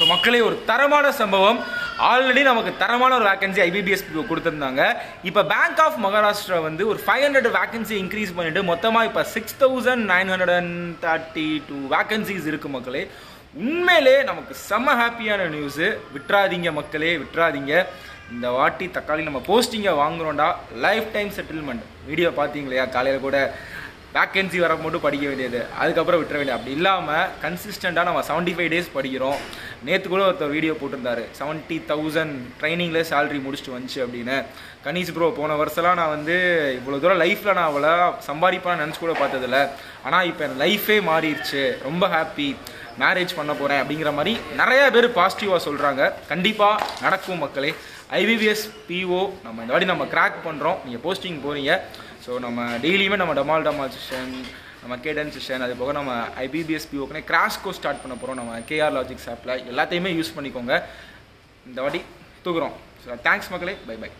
So மக்களே ஒரு தரமான சம்பவம். ஆல்ரெடி நமக்கு தரமான ஒரு வேகன்சி ஐபிபிஎஸ் கொடுத்துருந்தாங்க. இப்போ பேங்க் ஆஃப் மகாராஷ்டிரா வந்து ஒரு ஃபைவ் ஹண்ட்ரட் வேகன்சி இன்க்ரீஸ் பண்ணிட்டு மொத்தமாக இப்போ six thousand nine hundred and thirty two vacancies இருக்குது மக்களே. உண்மையிலே நமக்கு செம்ம ஹாப்பியான நியூஸு விட்டுறாதீங்க மக்களே விட்டுறாதீங்க. இந்த வாட்டி தக்காளி நம்ம போஸ்டிங்கை வாங்குறோம்டா. லைஃப் டைம் செட்டில்மெண்ட் வீடியோ பார்த்தீங்களா காலையில் கூட வேக்கன்சி வர மட்டும் படிக்க வேண்டியது. அதுக்கப்புறம் விட்டுற வேண்டியது. அப்படி இல்லாமல் கன்சிஸ்டண்ட்டாக நம்ம செவன்ட்டி ஃபைவ் டேஸ் படிக்கிறோம். நேற்று கூட ஒருத்தர் வீடியோ போட்டிருந்தாரு. செவன்ட்டி தௌசண்ட் ட்ரைனிங்கில் சேலரி முடிச்சுட்டு வந்துச்சு அப்படின்னு. கணீஸ் ப்ரோ போன வருஷம்லாம் நான் வந்து இவ்வளோ தூரம் லைஃப்பில் நான் அவ்வளோ சம்பாதிப்பேன்னு நினச்சி கூட பார்த்ததில்ல. ஆனால் இப்போ என் லைஃபே மாறிடுச்சு. ரொம்ப ஹாப்பி மேரேஜ் பண்ண போகிறேன் அப்படிங்கிற மாதிரி நிறைய பேர் பாசிட்டிவாக சொல்கிறாங்க கண்டிப்பாக நடக்கும் மக்களே. ஐபிபிஎஸ் பிஓ நம்ம இந்த வாட்டி நம்ம கிராக் பண்ணுறோம் நீங்கள் போஸ்டிங் போகிறீங்க ஸோ நம்ம டெய்லியுமே நம்ம டமால் டமால் செஷன் நம்ம கேடன் செஷன் அது போக நம்ம ஐபிபிஎஸ் பிஓக்குனே கிராஷ் கோர்ஸ் ஸ்டார்ட் பண்ண போகிறோம் நம்ம கேஆர் லாஜிக்ஸ் ஆப்பில் எல்லாத்தையுமே யூஸ் பண்ணிக்கோங்க. இந்த வாட்டி தூக்குறோம். ஸோ தேங்க்ஸ் மக்களே. Bye bye